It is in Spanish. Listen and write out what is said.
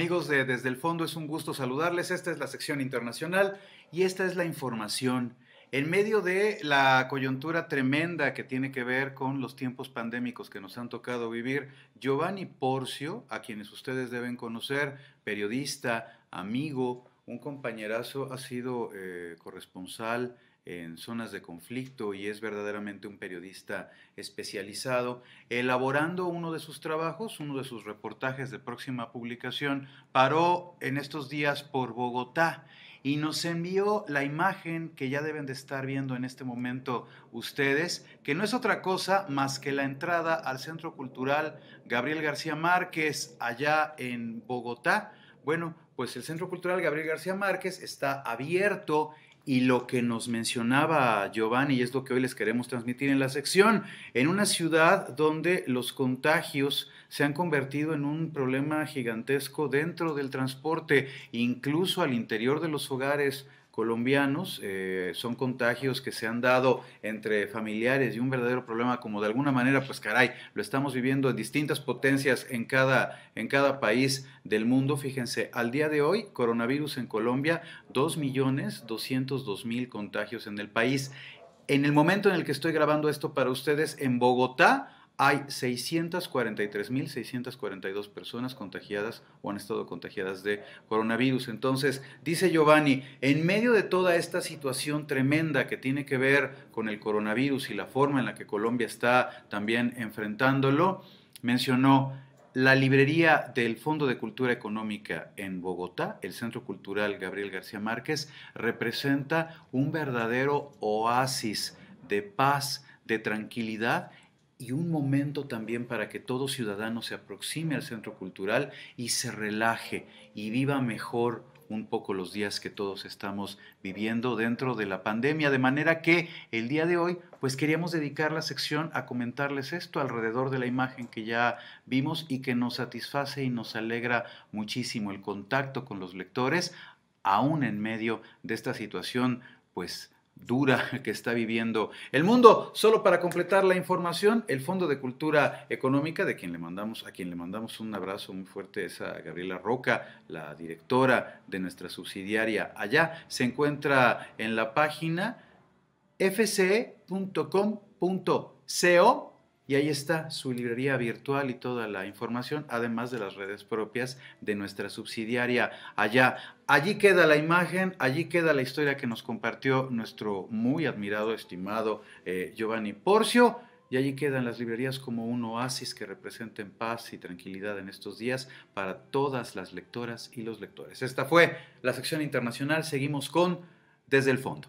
Amigos de Desde el Fondo, es un gusto saludarles. Esta es la sección internacional y esta es la información. En medio de la coyuntura tremenda que tiene que ver con los tiempos pandémicos que nos han tocado vivir, Giovanni Porcio, a quienes ustedes deben conocer, periodista, amigo, un compañerazo, ha sido eh, corresponsal en zonas de conflicto y es verdaderamente un periodista especializado, elaborando uno de sus trabajos, uno de sus reportajes de próxima publicación, paró en estos días por Bogotá y nos envió la imagen que ya deben de estar viendo en este momento ustedes, que no es otra cosa más que la entrada al Centro Cultural Gabriel García Márquez allá en Bogotá. Bueno, pues el Centro Cultural Gabriel García Márquez está abierto y lo que nos mencionaba Giovanni, y es lo que hoy les queremos transmitir en la sección, en una ciudad donde los contagios se han convertido en un problema gigantesco dentro del transporte, incluso al interior de los hogares colombianos. Eh, son contagios que se han dado entre familiares y un verdadero problema como de alguna manera, pues caray, lo estamos viviendo en distintas potencias en cada, en cada país del mundo. Fíjense, al día de hoy, coronavirus en Colombia, 2.202.000 contagios en el país. En el momento en el que estoy grabando esto para ustedes, en Bogotá, hay 643.642 personas contagiadas o han estado contagiadas de coronavirus. Entonces, dice Giovanni, en medio de toda esta situación tremenda que tiene que ver con el coronavirus y la forma en la que Colombia está también enfrentándolo, mencionó la librería del Fondo de Cultura Económica en Bogotá, el Centro Cultural Gabriel García Márquez, representa un verdadero oasis de paz, de tranquilidad y un momento también para que todo ciudadano se aproxime al centro cultural y se relaje y viva mejor un poco los días que todos estamos viviendo dentro de la pandemia, de manera que el día de hoy pues queríamos dedicar la sección a comentarles esto alrededor de la imagen que ya vimos y que nos satisface y nos alegra muchísimo el contacto con los lectores, aún en medio de esta situación pues dura que está viviendo el mundo. Solo para completar la información, el Fondo de Cultura Económica, de quien le mandamos, a quien le mandamos un abrazo muy fuerte, es a Gabriela Roca, la directora de nuestra subsidiaria allá, se encuentra en la página fce.com.co y ahí está su librería virtual y toda la información, además de las redes propias de nuestra subsidiaria allá. Allí queda la imagen, allí queda la historia que nos compartió nuestro muy admirado, estimado eh, Giovanni Porcio. Y allí quedan las librerías como un oasis que representen paz y tranquilidad en estos días para todas las lectoras y los lectores. Esta fue la sección internacional. Seguimos con Desde el Fondo.